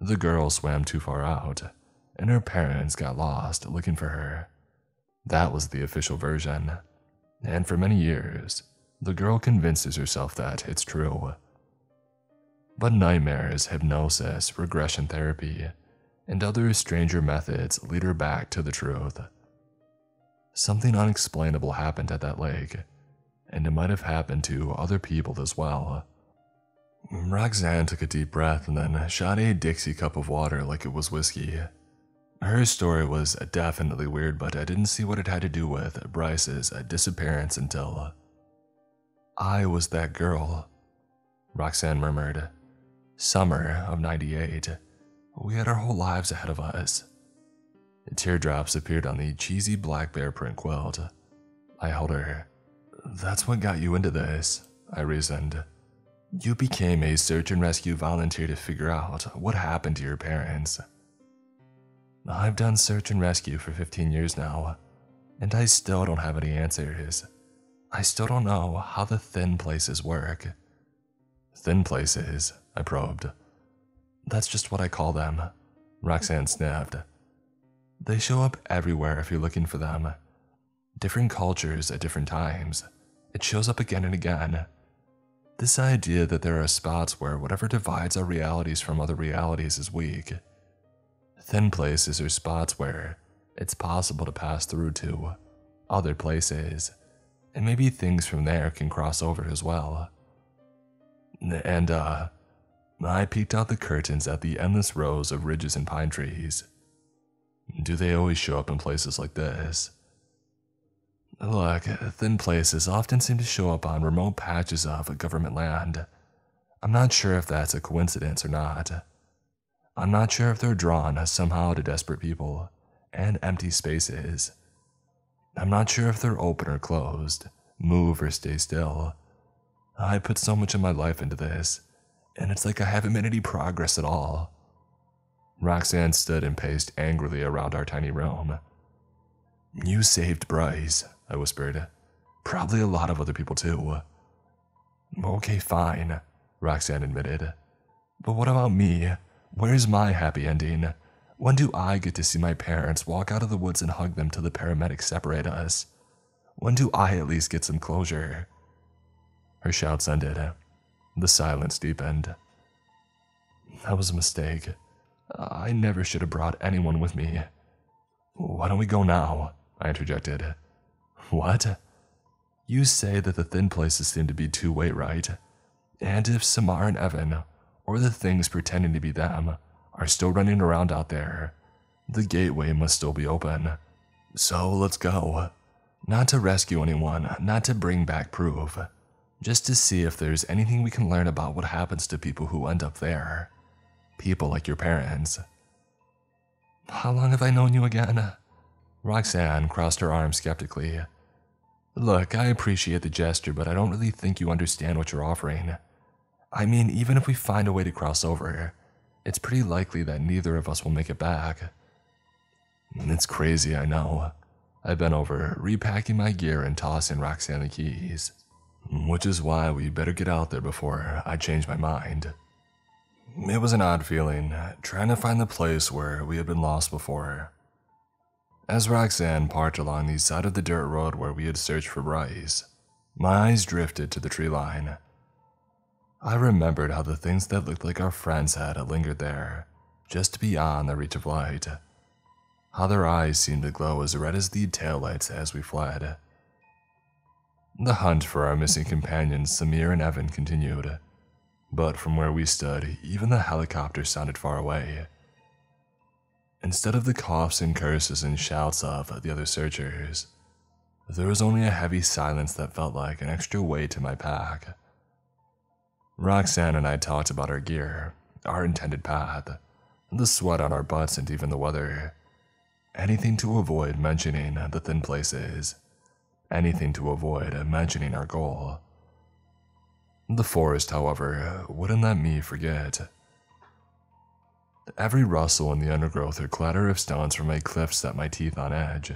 The girl swam too far out, and her parents got lost looking for her. That was the official version. And for many years, the girl convinces herself that it's true. But nightmares, hypnosis, regression therapy, and other stranger methods lead her back to the truth. Something unexplainable happened at that lake, and it might have happened to other people as well. Roxanne took a deep breath and then shot a Dixie cup of water like it was whiskey. Her story was definitely weird, but I didn't see what it had to do with Bryce's disappearance until. I was that girl, Roxanne murmured. Summer of 98. We had our whole lives ahead of us. Teardrops appeared on the cheesy black bear print quilt. I held her. That's what got you into this, I reasoned. You became a search and rescue volunteer to figure out what happened to your parents. I've done search and rescue for 15 years now, and I still don't have any answers. I still don't know how the thin places work. Thin places, I probed. That's just what I call them, Roxanne sniffed. They show up everywhere if you're looking for them. Different cultures at different times. It shows up again and again. This idea that there are spots where whatever divides our realities from other realities is weak. Thin places are spots where it's possible to pass through to other places, and maybe things from there can cross over as well. And, uh, I peeked out the curtains at the endless rows of ridges and pine trees. Do they always show up in places like this? Look, thin places often seem to show up on remote patches of government land. I'm not sure if that's a coincidence or not. I'm not sure if they're drawn somehow to desperate people and empty spaces. I'm not sure if they're open or closed, move or stay still. I put so much of my life into this, and it's like I haven't made any progress at all. Roxanne stood and paced angrily around our tiny room. You saved Bryce, I whispered. Probably a lot of other people too. Okay, fine, Roxanne admitted. But what about me? Where's my happy ending? When do I get to see my parents walk out of the woods and hug them till the paramedics separate us? When do I at least get some closure? Her shouts ended. The silence deepened. That was a mistake. I never should have brought anyone with me. Why don't we go now? I interjected. What? You say that the thin places seem to be two way, right? And if Samir and Evan, or the things pretending to be them, are still running around out there, the gateway must still be open. So let's go. Not to rescue anyone, not to bring back proof, just to see if there's anything we can learn about what happens to people who end up there. People like your parents. How long have I known you again? Roxanne crossed her arms skeptically. Look, I appreciate the gesture, but I don't really think you understand what you're offering. I mean, even if we find a way to cross over, it's pretty likely that neither of us will make it back. It's crazy, I know. I've been over repacking my gear and tossing Roxanne the keys. Which is why we better get out there before I change my mind. It was an odd feeling, trying to find the place where we had been lost before. As Roxanne parked along the side of the dirt road where we had searched for Bryce, my eyes drifted to the tree line. I remembered how the things that looked like our friends had lingered there, just beyond the reach of light. How their eyes seemed to glow as red as the taillights as we fled. The hunt for our missing companions, Samir and Evan, continued, but from where we stood, even the helicopter sounded far away. Instead of the coughs and curses and shouts of the other searchers, there was only a heavy silence that felt like an extra weight to my pack. Roxanne and I talked about our gear, our intended path, the sweat on our butts, and even the weather. Anything to avoid mentioning the thin places. Anything to avoid mentioning our goal. The forest, however, wouldn't let me forget. Every rustle in the undergrowth or clatter of stones from a cliff set my teeth on edge.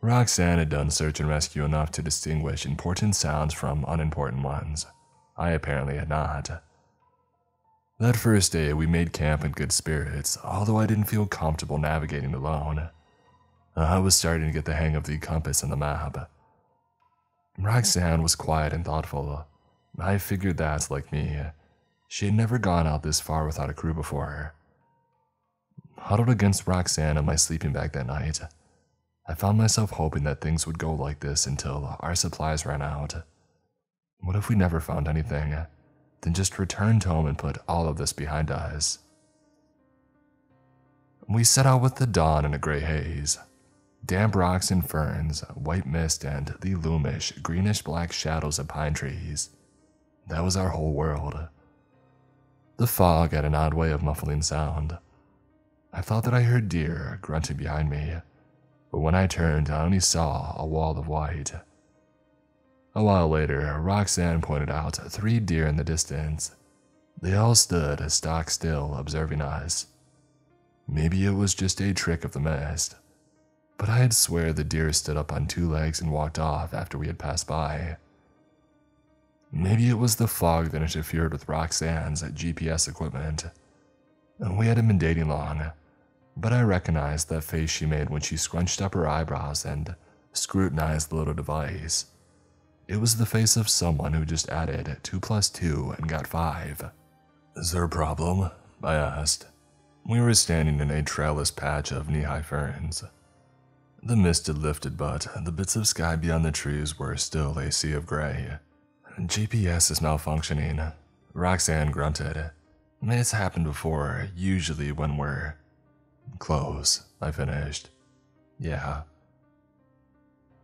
Roxanne had done search and rescue enough to distinguish important sounds from unimportant ones. I apparently had not. That first day, we made camp in good spirits, although I didn't feel comfortable navigating alone. I was starting to get the hang of the compass and the map. Roxanne was quiet and thoughtful. I figured that's like me. She had never gone out this far without a crew before. Huddled against Roxanne in my sleeping bag that night, I found myself hoping that things would go like this until our supplies ran out. What if we never found anything, then just returned home and put all of this behind us? We set out with the dawn in a gray haze. Damp rocks and ferns, white mist, and the loomish, greenish black shadows of pine trees. That was our whole world. The fog had an odd way of muffling sound. I thought that I heard deer grunting behind me, but when I turned, I only saw a wall of white. A while later, Roxanne pointed out three deer in the distance. They all stood stock still, observing us. Maybe it was just a trick of the mist. but I'd swear the deer stood up on two legs and walked off after we had passed by. Maybe it was the fog that interfered with Roxanne's GPS equipment. We hadn't been dating long, but I recognized that face she made when she scrunched up her eyebrows and scrutinized the little device. It was the face of someone who just added 2 plus 2 and got 5. Is there a problem? I asked. We were standing in a trailless patch of knee high ferns. The mist had lifted, but the bits of sky beyond the trees were still a sea of gray. GPS is malfunctioning. Roxanne grunted. It's happened before, usually when we're close, I finished. Yeah.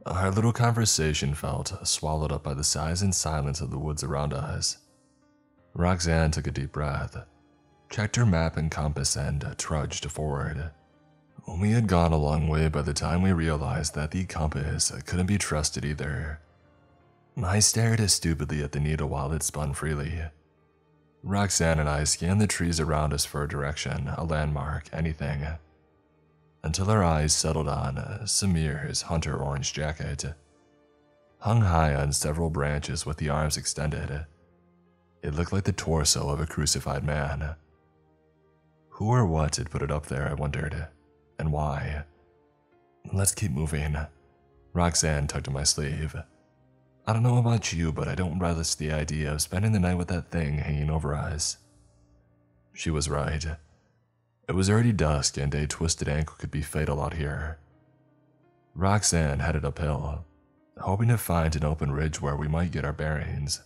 Our little conversation felt swallowed up by the size and silence of the woods around us. Roxanne took a deep breath, checked her map and compass, and trudged forward. We had gone a long way by the time we realized that the compass couldn't be trusted either. I stared as stupidly at the needle while it spun freely. Roxanne and I scanned the trees around us for a direction, a landmark, anything, until our eyes settled on uh, Samir's hunter orange jacket. Hung high on several branches with the arms extended, it looked like the torso of a crucified man. Who or what had put it up there, I wondered and why. Let's keep moving. Roxanne tugged at my sleeve. I don't know about you, but I don't relish the idea of spending the night with that thing hanging over us. She was right. It was already dusk, and a twisted ankle could be fatal out here. Roxanne headed uphill, hoping to find an open ridge where we might get our bearings.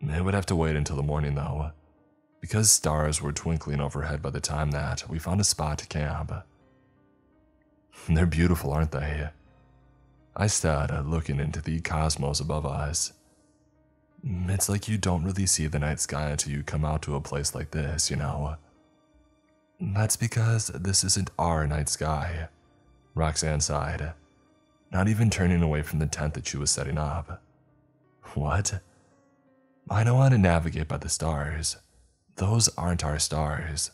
It would have to wait until the morning, though, because stars were twinkling overhead by the time that we found a spot to camp. They're beautiful, aren't they? I started uh, looking into the cosmos above us. Mm, it's like you don't really see the night sky until you come out to a place like this, you know. That's because this isn't our night sky, Roxanne sighed, not even turning away from the tent that she was setting up. What? I know how to navigate by the stars. Those aren't our stars.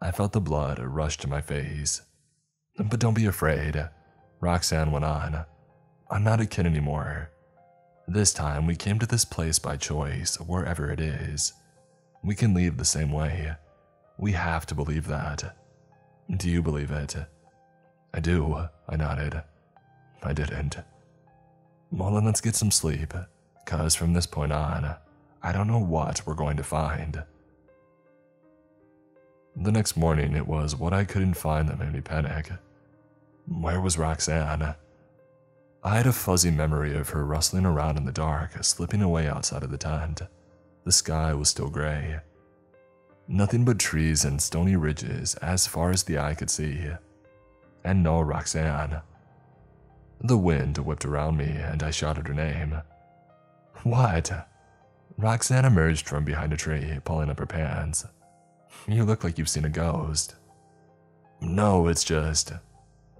I felt the blood rush to my face. But don't be afraid, Roxanne went on. I'm not a kid anymore. This time we came to this place by choice, wherever it is. We can leave the same way. We have to believe that. Do you believe it? I do, I nodded. I didn't. Well, then let's get some sleep, cause from this point on, I don't know what we're going to find. The next morning, it was what I couldn't find that made me panic. Where was Roxanne? I had a fuzzy memory of her rustling around in the dark, slipping away outside of the tent. The sky was still gray. Nothing but trees and stony ridges as far as the eye could see. And no Roxanne. The wind whipped around me and I shouted her name. What? Roxanne emerged from behind a tree, pulling up her pants. You look like you've seen a ghost. No, it's just.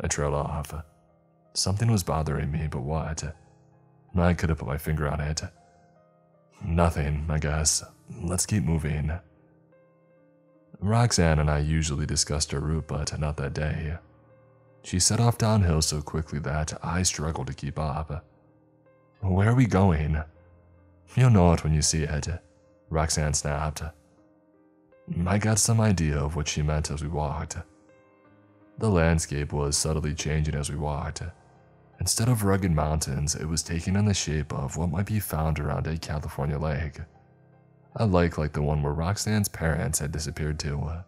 I trailed off. Something was bothering me, but what? I could have put my finger on it. Nothing, I guess. Let's keep moving. Roxanne and I usually discussed our route, but not that day. She set off downhill so quickly that I struggled to keep up. Where are we going? You'll know it when you see it, Roxanne snapped. I got some idea of what she meant as we walked. The landscape was subtly changing as we walked. Instead of rugged mountains, it was taking on the shape of what might be found around a California lake. A lake like the one where Roxanne's parents had disappeared to.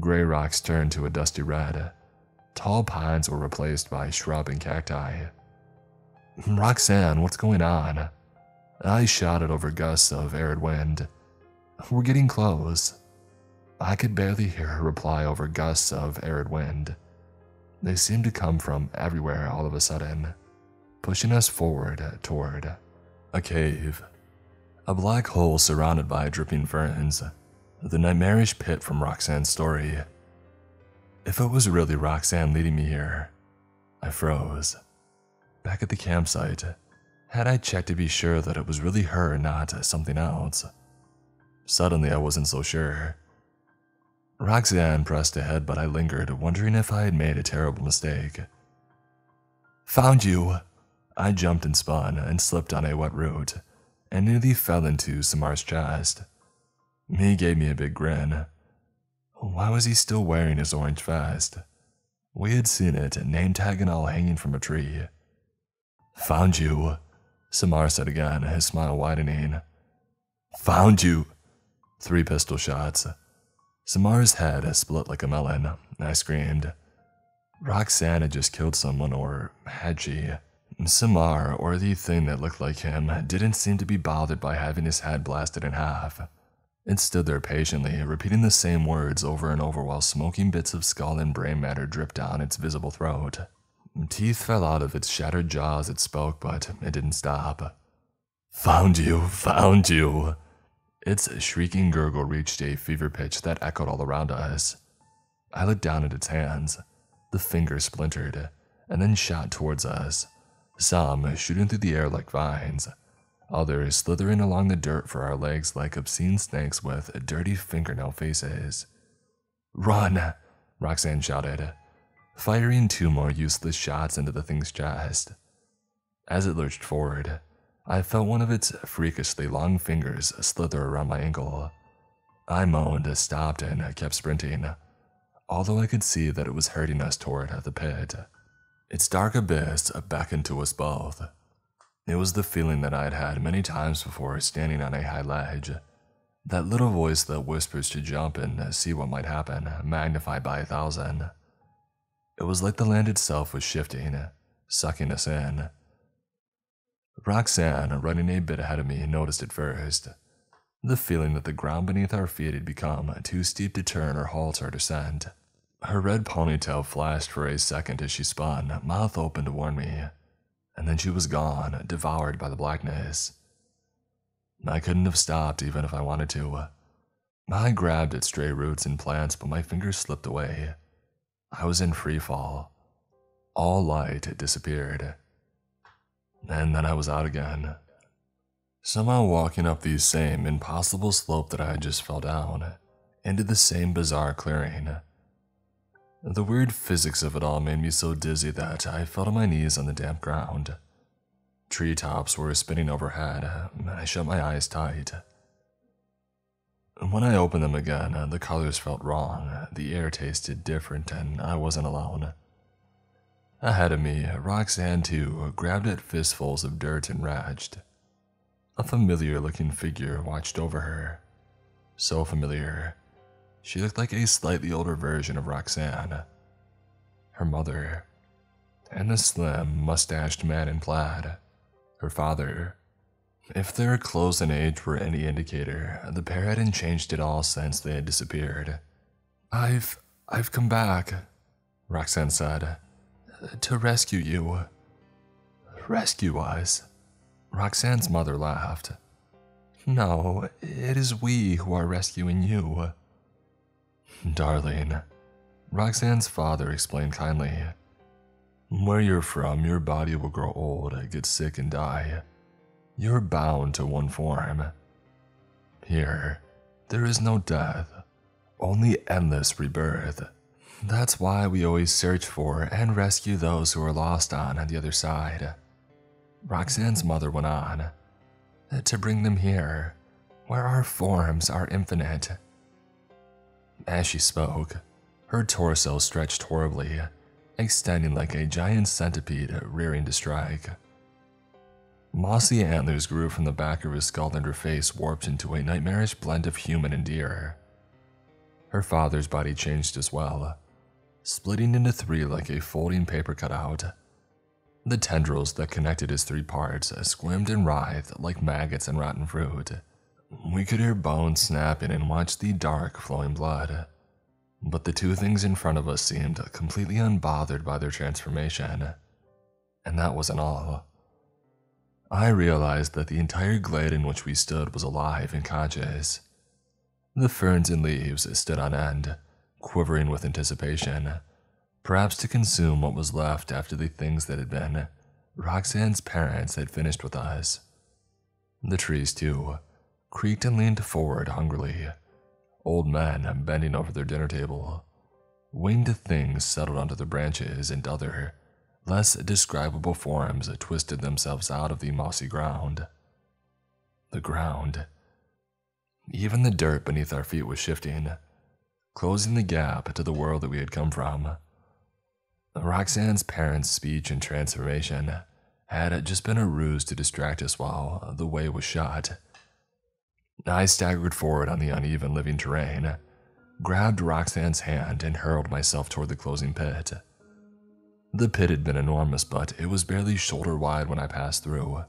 Gray rocks turned to a dusty red. Tall pines were replaced by shrub and cacti. Roxanne, what's going on? I shouted over gusts of arid wind. We're getting close. I could barely hear her reply over gusts of arid wind. They seemed to come from everywhere all of a sudden, pushing us forward toward a cave. A black hole surrounded by dripping ferns, the nightmarish pit from Roxanne's story. If it was really Roxanne leading me here, I froze. Back at the campsite, had I checked to be sure that it was really her and not something else? Suddenly, I wasn't so sure. Roxanne pressed ahead, but I lingered, wondering if I had made a terrible mistake. Found you! I jumped and spun and slipped on a wet root, and nearly fell into Samir's chest. He gave me a big grin. Why was he still wearing his orange vest? We had seen it, name tag and all hanging from a tree. Found you, Samir said again, his smile widening. Found you! Three pistol shots. Samir's head split like a melon. I screamed. Roxanne had just killed someone, or had she? Samir, or the thing that looked like him, didn't seem to be bothered by having his head blasted in half. It stood there patiently, repeating the same words over and over while smoking bits of skull and brain matter dripped down its visible throat. Teeth fell out of its shattered jaws as it spoke, but it didn't stop. Found you, found you. Its shrieking gurgle reached a fever pitch that echoed all around us. I looked down at its hands. The fingers splintered, and then shot towards us some shooting through the air like vines, others slithering along the dirt for our legs like obscene snakes with dirty fingernail faces. Run! Roxanne shouted, firing two more useless shots into the thing's chest. As it lurched forward, I felt one of its freakishly long fingers slither around my ankle. I moaned, stopped, and kept sprinting, although I could see that it was hurting us toward the pit. Its dark abyss beckoned to us both. It was the feeling that I had had many times before standing on a high ledge. That little voice that whispers to jump and see what might happen, magnified by a thousand. It was like the land itself was shifting, sucking us in. Roxanne, running a bit ahead of me, noticed it first. The feeling that the ground beneath our feet had become too steep to turn or halt our descent. Her red ponytail flashed for a second as she spun, mouth open to warn me, and then she was gone, devoured by the blackness. I couldn't have stopped even if I wanted to. I grabbed at stray roots and plants, but my fingers slipped away. I was in free fall. All light disappeared. And then I was out again. Somehow walking up the same impossible slope that I had just fell down, into the same bizarre clearing. The weird physics of it all made me so dizzy that I fell to my knees on the damp ground. Treetops were spinning overhead. And I shut my eyes tight. When I opened them again, the colors felt wrong, the air tasted different, and I wasn't alone. Ahead of me, Roxanne, too, grabbed at fistfuls of dirt and raged. A familiar looking figure watched over her. So familiar, she looked like a slightly older version of Roxanne. Her mother, and the slim, mustached man in plaid, her father. If their clothes and age were any indicator, the pair hadn't changed at all since they had disappeared. I've. I've come back, Roxanne said, to rescue you. Rescue us? Roxanne's mother laughed. No, it is we who are rescuing you. Darling, Roxanne's father explained kindly. Where you're from, your body will grow old, get sick, and die. You're bound to one form. Here, there is no death, only endless rebirth. That's why we always search for and rescue those who are lost on the other side. Roxanne's mother went on, to bring them here, where our forms are infinite as she spoke, her torso stretched horribly, extending like a giant centipede rearing to strike. Mossy antlers grew from the back of her skull and her face warped into a nightmarish blend of human and deer. Her father's body changed as well, splitting into three like a folding paper cutout. The tendrils that connected his three parts squirmed and writhed like maggots and rotten fruit. We could hear bones snapping and watch the dark flowing blood. But the two things in front of us seemed completely unbothered by their transformation. And that wasn't all. I realized that the entire glade in which we stood was alive and conscious. The ferns and leaves stood on end, quivering with anticipation, perhaps to consume what was left after the things that had been Roxanne's parents had finished with us. The trees, too, creaked and leaned forward hungrily, Old men bending over their dinner table. Winged things settled onto the branches, and other, less describable forms twisted themselves out of the mossy ground. The ground. Even the dirt beneath our feet was shifting, closing the gap to the world that we had come from. Roxanne's parents' speech and transformation had just been a ruse to distract us while the way was shut. I staggered forward on the uneven living terrain, grabbed Roxanne's hand, and hurled myself toward the closing pit. The pit had been enormous, but it was barely shoulder wide when I passed through,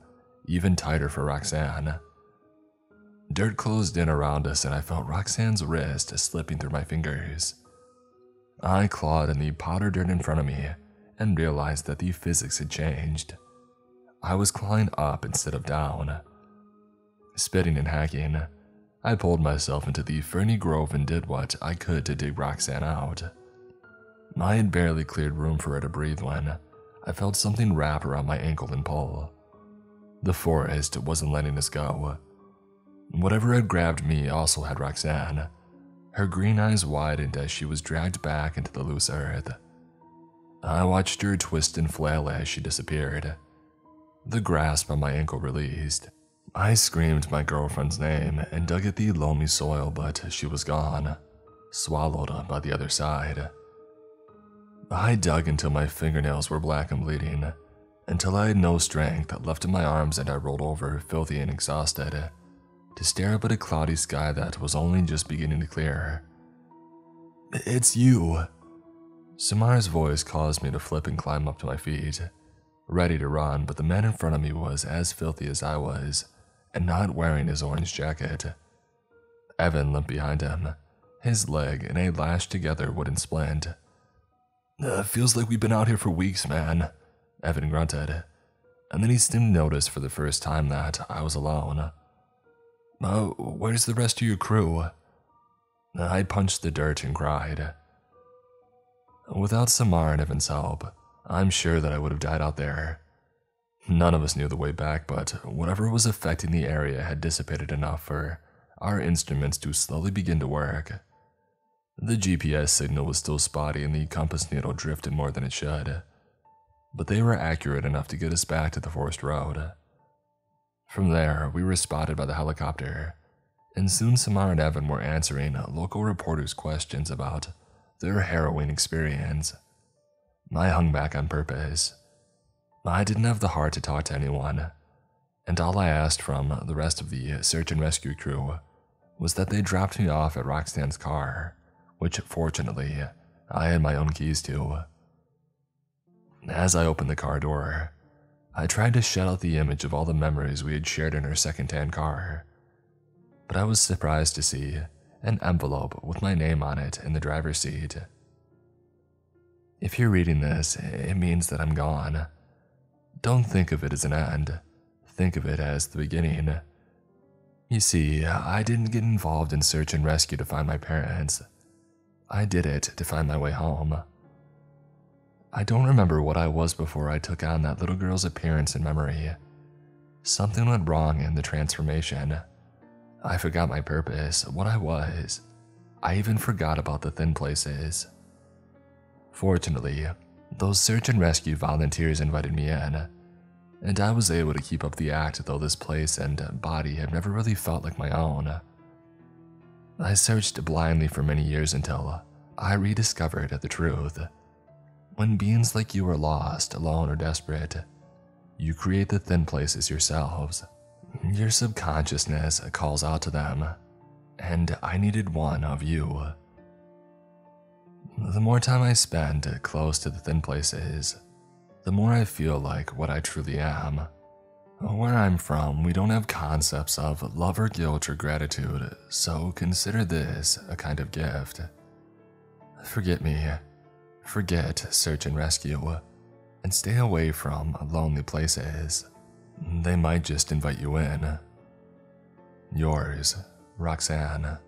even tighter for Roxanne. Dirt closed in around us, and I felt Roxanne's wrist slipping through my fingers. I clawed in the powder dirt in front of me and realized that the physics had changed. I was clawing up instead of down. Spitting and hacking, I pulled myself into the ferny grove and did what I could to dig Roxanne out. I had barely cleared room for her to breathe when I felt something wrap around my ankle and pull. The forest wasn't letting us go. Whatever had grabbed me also had Roxanne. Her green eyes widened as she was dragged back into the loose earth. I watched her twist and flail as she disappeared. The grasp on my ankle released. I screamed my girlfriend's name and dug at the loamy soil, but she was gone, swallowed by the other side. I dug until my fingernails were black and bleeding, until I had no strength left in my arms and I rolled over, filthy and exhausted, to stare up at a cloudy sky that was only just beginning to clear. It's you. Samir's voice caused me to flip and climb up to my feet, ready to run, but the man in front of me was as filthy as I was and not wearing his orange jacket. Evan limped behind him, his leg in a lashed together wooden splint. Uh, feels like we've been out here for weeks, man, Evan grunted. And then he seemed to notice for the first time that I was alone. Where's the rest of your crew? I punched the dirt and cried. Without Samir and Evan's help, I'm sure that I would have died out there. None of us knew the way back, but whatever was affecting the area had dissipated enough for our instruments to slowly begin to work. The GPS signal was still spotty and the compass needle drifted more than it should, but they were accurate enough to get us back to the forest road. From there, we were spotted by the helicopter, and soon Samir and Evan were answering local reporters' questions about their harrowing experience. I hung back on purpose I didn't have the heart to talk to anyone, and all I asked from the rest of the search and rescue crew was that they dropped me off at Roxanne's car, which fortunately I had my own keys to. As I opened the car door, I tried to shut out the image of all the memories we had shared in her second-hand car, but I was surprised to see an envelope with my name on it in the driver's seat. If you're reading this, it means that I'm gone don't think of it as an end, think of it as the beginning. You see, I didn't get involved in search and rescue to find my parents. I did it to find my way home. I don't remember what I was before I took on that little girl's appearance in memory. Something went wrong in the transformation. I forgot my purpose, what I was. I even forgot about the thin places. Fortunately, those search and rescue volunteers invited me in, and I was able to keep up the act though this place and body have never really felt like my own. I searched blindly for many years until I rediscovered the truth. When beings like you are lost, alone, or desperate, you create the thin places yourselves. Your subconsciousness calls out to them, and I needed one of you. The more time I spend close to the thin places, the more I feel like what I truly am. Where I'm from, we don't have concepts of love or guilt or gratitude, so consider this a kind of gift. Forget me, forget search and rescue, and stay away from lonely places. They might just invite you in. Yours, Roxanne.